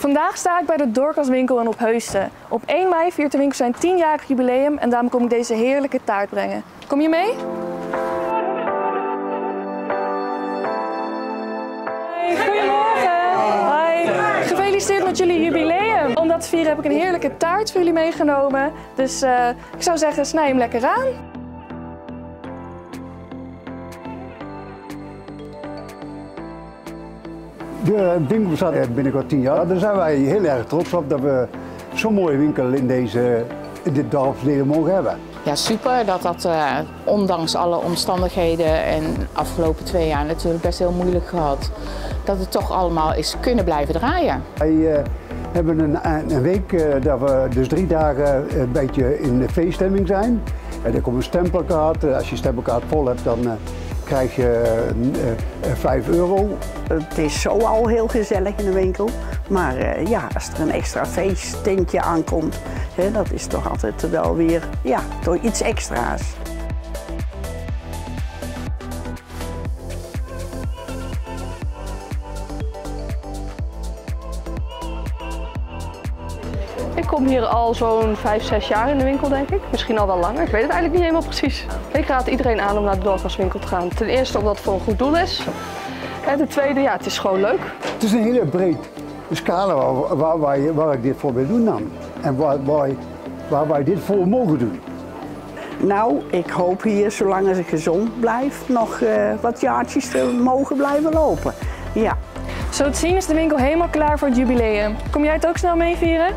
Vandaag sta ik bij de Doorkaswinkel in Opheusden. Op 1 mei viert de winkel zijn 10-jarig jubileum en daarom kom ik deze heerlijke taart brengen. Kom je mee? Goedemorgen. Gefeliciteerd met jullie jubileum. Om dat te vieren heb ik een heerlijke taart voor jullie meegenomen. Dus eh, ik zou zeggen, snij hem lekker aan. De winkel bestaat binnenkort tien jaar. Daar zijn wij heel erg trots op dat we zo'n mooie winkel in, deze, in dit dorpsdeel mogen hebben. Ja, super dat dat uh, ondanks alle omstandigheden en de afgelopen twee jaar natuurlijk best heel moeilijk gehad, dat het toch allemaal is kunnen blijven draaien. Wij uh, hebben een, een week uh, dat we dus drie dagen een beetje in de feeststemming zijn. En er komt een stempelkaart. Als je stempelkaart vol hebt, dan krijg je uh, 5 euro. Het is zo al heel gezellig in de winkel. Maar uh, ja, als er een extra feesttintje aankomt, dat is toch altijd wel weer ja, toch iets extra's. Ik kom hier al zo'n 5, 6 jaar in de winkel, denk ik. Misschien al wel langer. Ik weet het eigenlijk niet helemaal precies. Ik raad iedereen aan om naar de doorkastwinkel te gaan. Ten eerste omdat het voor een goed doel is. En ten tweede, ja, het is gewoon leuk. Het is een hele breed scala waar, waar, waar, waar ik dit voor wil doen dan. En waar, waar, waar wij dit voor mogen doen. Nou, ik hoop hier, zolang als ik gezond blijf, nog uh, wat jaartjes te mogen blijven lopen. Ja. Zo te zien is de winkel helemaal klaar voor het jubileum. Kom jij het ook snel mee vieren?